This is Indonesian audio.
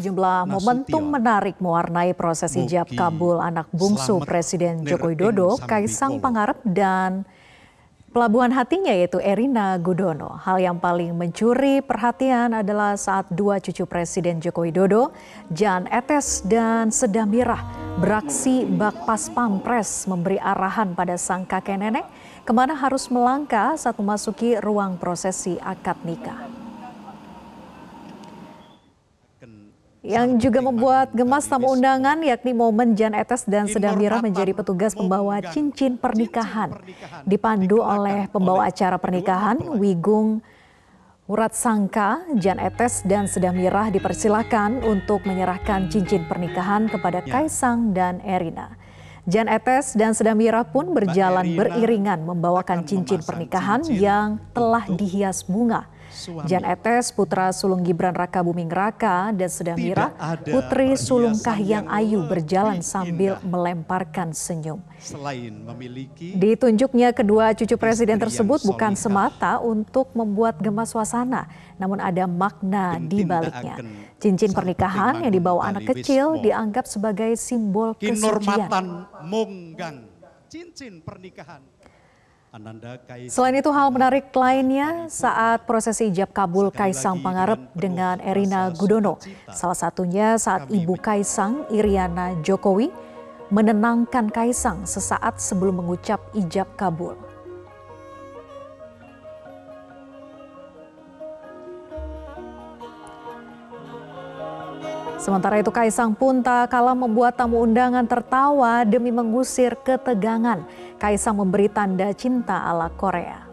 Sejumlah momentum menarik mewarnai proses ijab kabul anak bungsu Presiden Joko Widodo, Kaisang Pangarep dan pelabuhan hatinya yaitu Erina Gudono. Hal yang paling mencuri perhatian adalah saat dua cucu Presiden Joko Widodo, Jan Etes dan Sedamirah beraksi bak pas pampres memberi arahan pada sang kakek nenek ke mana harus melangkah saat memasuki ruang prosesi akad nikah. Yang juga membuat gemas tamu undangan yakni momen Jan Etes dan Sedamira menjadi petugas pembawa cincin pernikahan. Dipandu oleh pembawa acara pernikahan Wigung Murat Sangka, Jan Etes dan Sedamirah dipersilakan untuk menyerahkan cincin pernikahan kepada ya. Kaisang dan Erina. Jan Etes dan Sedamira pun berjalan beriringan membawakan cincin pernikahan yang telah dihias bunga Jan Etes, putra sulung Gibran Raka Buming Raka dan Sedamira, putri sulung Kahiyang Ayu berjalan sambil melemparkan senyum. Selain memiliki Ditunjuknya kedua cucu presiden tersebut bukan semata untuk membuat gemas suasana, namun ada makna di baliknya. Cincin pernikahan yang dibawa anak kecil dianggap sebagai simbol kesucian. cincin pernikahan Selain itu hal menarik lainnya saat prosesi ijab kabul Kaisang Pangarep dengan Erina Gudono. Salah satunya saat ibu Kaisang Iriana Jokowi menenangkan Kaisang sesaat sebelum mengucap ijab kabul. Sementara itu Kaisang pun tak kalah membuat tamu undangan tertawa demi mengusir ketegangan. Kaisang memberi tanda cinta ala Korea.